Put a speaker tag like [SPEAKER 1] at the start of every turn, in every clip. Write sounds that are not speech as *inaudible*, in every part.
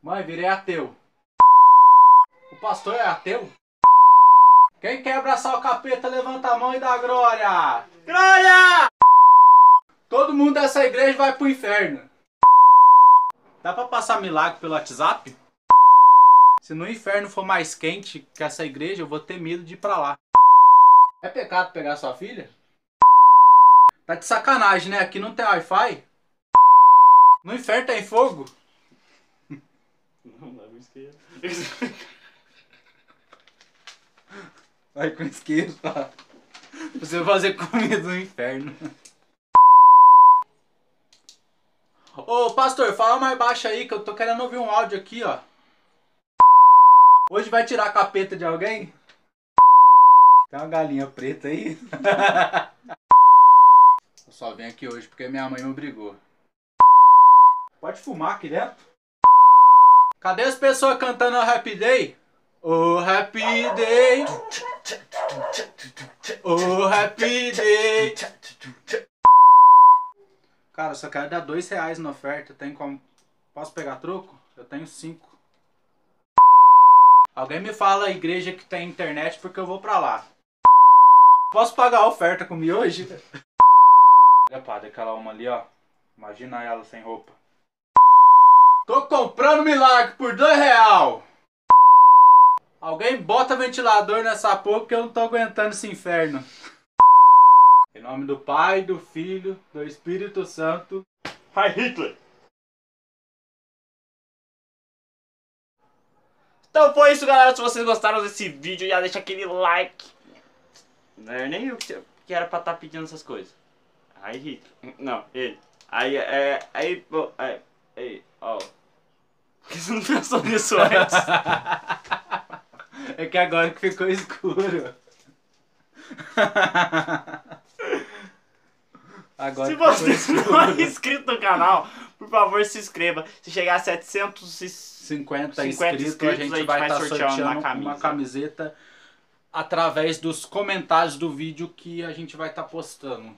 [SPEAKER 1] Mãe, virei ateu. O pastor é ateu? Quem quer abraçar o capeta, levanta a mão e dá glória!
[SPEAKER 2] Glória!
[SPEAKER 1] Todo mundo dessa igreja vai pro inferno. Dá pra passar milagre pelo WhatsApp? Se no inferno for mais quente que essa igreja, eu vou ter medo de ir pra lá. É pecado pegar sua filha? Tá de sacanagem, né? Aqui não tem Wi-Fi? No inferno tem fogo?
[SPEAKER 2] Não, não, esquerda.
[SPEAKER 1] Vai com isqueiro pra você fazer comida no inferno. Ô pastor, fala mais baixo aí que eu tô querendo ouvir um áudio aqui, ó. Hoje vai tirar a capeta de alguém? Tem uma galinha preta aí? *laughs* Só vim aqui hoje porque minha mãe me obrigou. Pode fumar aqui dentro? Cadê as pessoas cantando a Happy Day? Oh Happy Day! Oh Happy Day! Cara, eu só quero dar dois reais na oferta. Tem como. Posso pegar troco? Eu tenho cinco. Alguém me fala a igreja que tem internet porque eu vou pra lá. Posso pagar a oferta comigo hoje? Olha, padre, aquela uma ali, ó. Imagina ela sem roupa. Tô comprando milagre por dois real. Alguém bota ventilador nessa porra porque eu não tô aguentando esse inferno. Em nome do Pai, do Filho, do Espírito Santo.
[SPEAKER 2] Vai, Hitler! Então foi isso, galera. Se vocês gostaram desse vídeo, já deixa aquele like. Não é nem eu que que era pra estar pedindo essas coisas. Aí, Hitler. Não, ele. Aí, é. Aí, pô. Aí, aí, ó. Por que você não pensou nisso antes? *laughs*
[SPEAKER 1] É que agora que ficou escuro. *laughs* Agora
[SPEAKER 2] Se você não é inscrito no canal, por favor, se inscreva. Se chegar a 700 e
[SPEAKER 1] 50,
[SPEAKER 2] 50
[SPEAKER 1] inscritos,
[SPEAKER 2] inscritos,
[SPEAKER 1] a gente
[SPEAKER 2] a gente
[SPEAKER 1] vai
[SPEAKER 2] vai
[SPEAKER 1] estar
[SPEAKER 2] sorteando
[SPEAKER 1] sorteando
[SPEAKER 2] uma camisa.
[SPEAKER 1] uma camiseta através dos comentários do vídeo que a gente vai estar postando.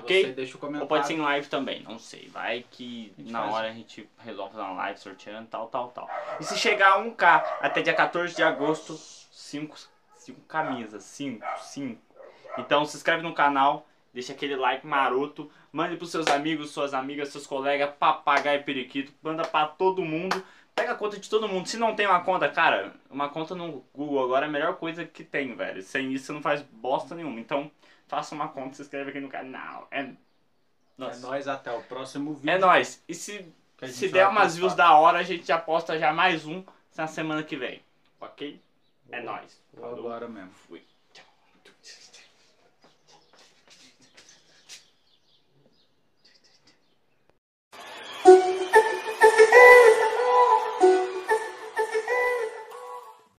[SPEAKER 2] Ok?
[SPEAKER 1] Você deixa o
[SPEAKER 2] Ou
[SPEAKER 1] comentário.
[SPEAKER 2] pode ser em live também, não sei. Vai que na
[SPEAKER 1] faz.
[SPEAKER 2] hora a gente resolve fazer uma live sorteando, tal, tal, tal. E se chegar a 1k até dia 14 de agosto, 5 camisas. 5, 5. Então se inscreve no canal, deixa aquele like maroto, mande pros seus amigos, suas amigas, seus colegas, papagaio e periquito, manda pra todo mundo. Pega a conta de todo mundo. Se não tem uma conta, cara, uma conta no Google agora é a melhor coisa que tem, velho. Sem isso você não faz bosta nenhuma. Então, faça uma conta, se inscreve aqui no canal. É,
[SPEAKER 1] É
[SPEAKER 2] Nossa.
[SPEAKER 1] nóis, até o próximo vídeo.
[SPEAKER 2] É nóis. E se, se der umas views da hora, a gente já posta já mais um na semana que vem. Ok? É nóis. Falou.
[SPEAKER 1] agora mesmo.
[SPEAKER 2] Fui.